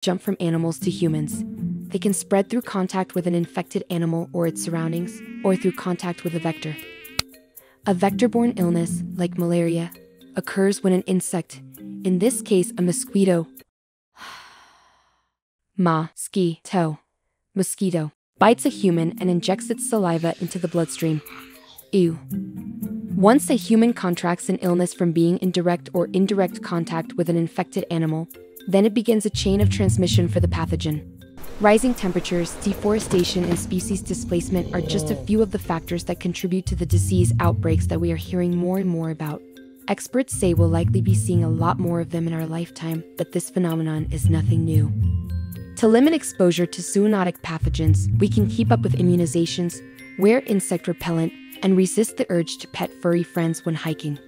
jump from animals to humans. They can spread through contact with an infected animal or its surroundings, or through contact with a vector. A vector borne illness, like malaria, occurs when an insect, in this case a mosquito, ma, ski, toe, mosquito, bites a human and injects its saliva into the bloodstream. Ew. Once a human contracts an illness from being in direct or indirect contact with an infected animal, then it begins a chain of transmission for the pathogen. Rising temperatures, deforestation, and species displacement are just a few of the factors that contribute to the disease outbreaks that we are hearing more and more about. Experts say we'll likely be seeing a lot more of them in our lifetime, but this phenomenon is nothing new. To limit exposure to zoonotic pathogens, we can keep up with immunizations, wear insect repellent, and resist the urge to pet furry friends when hiking.